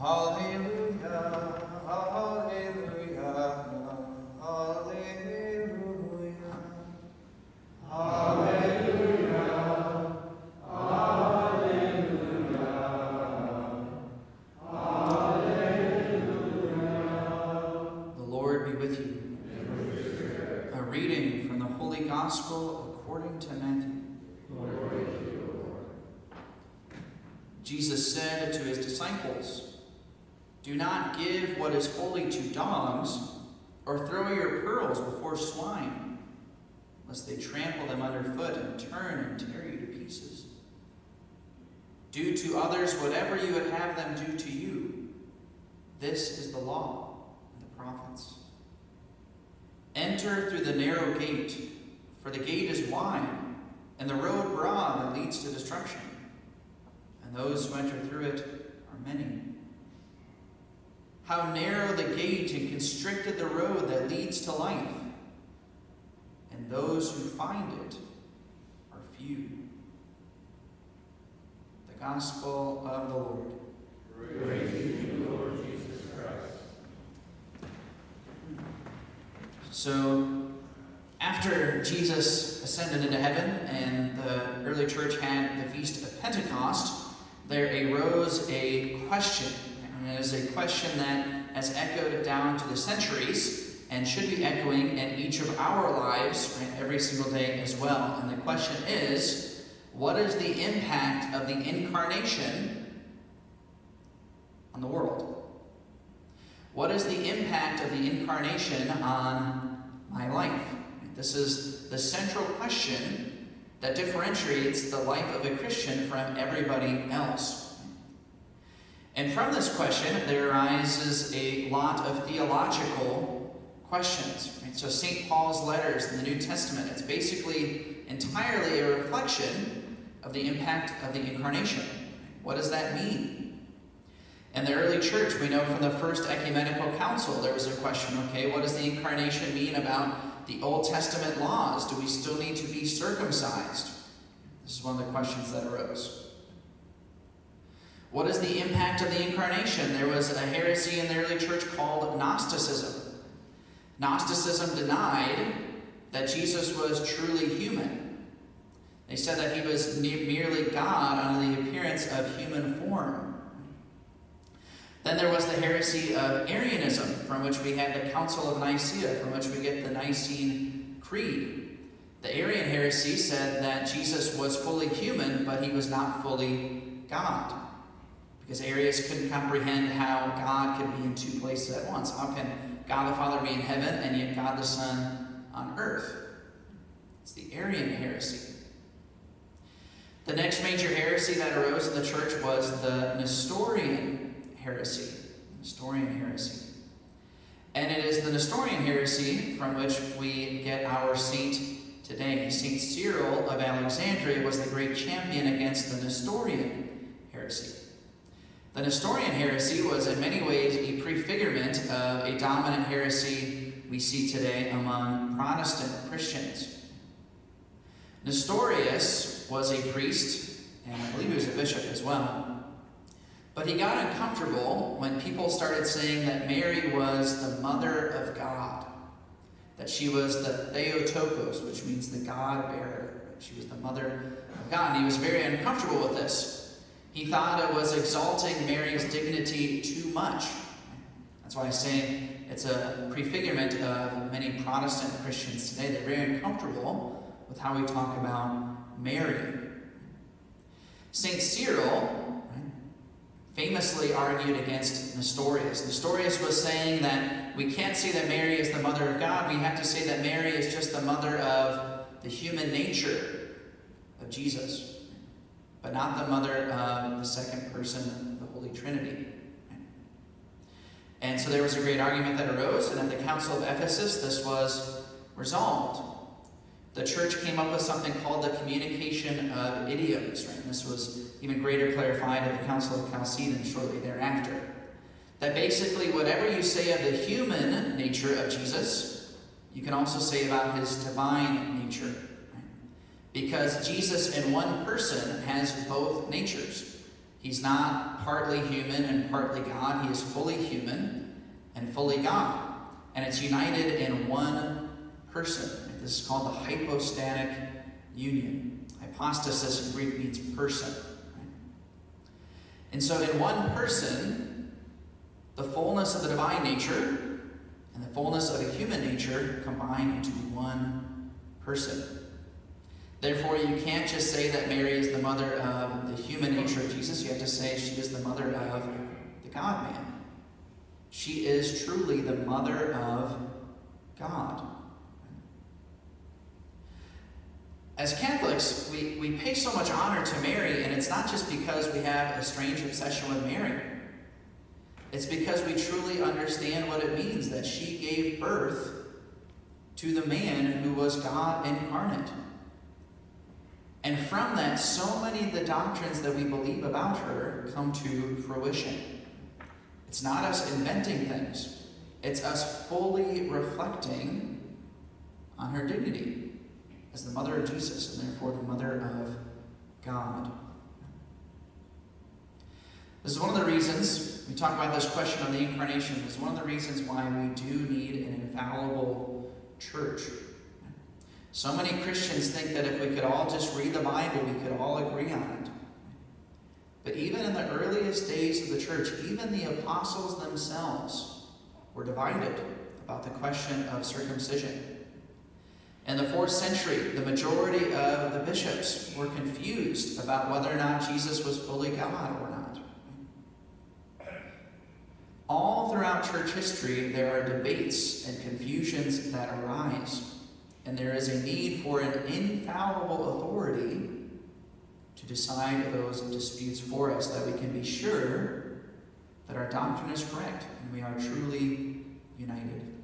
Hallelujah, hallelujah, hallelujah. Hallelujah, hallelujah, hallelujah. The Lord be with you. A reading from the Holy Gospel according to Matthew. Jesus said to his disciples, Do not give what is holy to dogs, or throw your pearls before swine, lest they trample them underfoot and turn and tear you to pieces. Do to others whatever you would have them do to you. This is the law and the prophets. Enter through the narrow gate, for the gate is wide, and the road broad that leads to destruction, and those who enter through it are many. How narrow the gate and constricted the road that leads to life, and those who find it are few. The Gospel of the Lord. Praise you, Lord Jesus Christ. So, after Jesus ascended into heaven and the early church had the Feast of Pentecost, there arose a question. And it is a question that has echoed down to the centuries and should be echoing in each of our lives right, every single day as well. And the question is what is the impact of the incarnation on the world? What is the impact of the incarnation on my life? This is the central question that differentiates the life of a Christian from everybody else. And from this question, there arises a lot of theological questions. Right? So, St. Paul's letters in the New Testament, it's basically entirely a reflection of the impact of the incarnation. What does that mean? In the early church, we know from the first ecumenical council, there was a question okay, what does the incarnation mean about the Old Testament laws? Do we still need to be circumcised? This is one of the questions that arose. What is the impact of the incarnation? There was a heresy in the early church called Gnosticism. Gnosticism denied that Jesus was truly human. They said that he was merely God under the appearance of human form. Then there was the heresy of Arianism, from which we had the Council of Nicaea, from which we get the Nicene Creed. The Arian heresy said that Jesus was fully human, but he was not fully God. Because Arius couldn't comprehend how God could be in two places at once. How can God the Father be in heaven and yet God the Son on earth? It's the Arian heresy. The next major heresy that arose in the church was the Nestorian heresy. Nestorian heresy. And it is the Nestorian heresy from which we get our saint today. Saint Cyril of Alexandria was the great champion against the Nestorian heresy. Nestorian heresy was in many ways a prefigurement of a dominant heresy we see today among Protestant Christians. Nestorius was a priest, and I believe he was a bishop as well. But he got uncomfortable when people started saying that Mary was the mother of God, that she was the Theotokos, which means the God bearer. She was the mother of God. And he was very uncomfortable with this. He thought it was exalting Mary's dignity too much. That's why I say it's a prefigurement of many Protestant Christians today. They're very uncomfortable with how we talk about Mary. St. Cyril famously argued against Nestorius. Nestorius was saying that we can't say that Mary is the mother of God, we have to say that Mary is just the mother of the human nature of Jesus, but not the mother of the second person of the Holy Trinity. And so there was a great argument that arose, and at the Council of Ephesus, this was resolved. The church came up with something called the communication of idioms, right? And this was even greater clarified at the Council of Chalcedon shortly thereafter. That basically, whatever you say of the human nature of Jesus, you can also say about his divine nature. Right? Because Jesus in one person has both natures. He's not partly human and partly God. He is fully human and fully God. And it's united in one person. This is called the hypostatic union. Hypostasis in Greek means person. And so, in one person, the fullness of the divine nature and the fullness of the human nature combine into one person. Therefore, you can't just say that Mary is the mother of the human nature of Jesus. You have to say she is the mother of the God man. She is truly the mother of God. As Catholics, we, we pay so much honor to Mary, and it's not just because we have a strange obsession with Mary. It's because we truly understand what it means that she gave birth to the man who was God incarnate. And from that, so many of the doctrines that we believe about her come to fruition. It's not us inventing things, it's us fully reflecting on her dignity as the mother of Jesus and therefore the mother of God. This is one of the reasons we talk about this question of the incarnation. This is one of the reasons why we do need an infallible church. So many Christians think that if we could all just read the Bible, we could all agree on it. But even in the earliest days of the church, even the apostles themselves were divided about the question of circumcision. In the fourth century, the majority of the bishops were confused about whether or not Jesus was fully God or not. All throughout church history, there are debates and confusions that arise, and there is a need for an infallible authority to decide those disputes for us, that we can be sure that our doctrine is correct and we are truly united.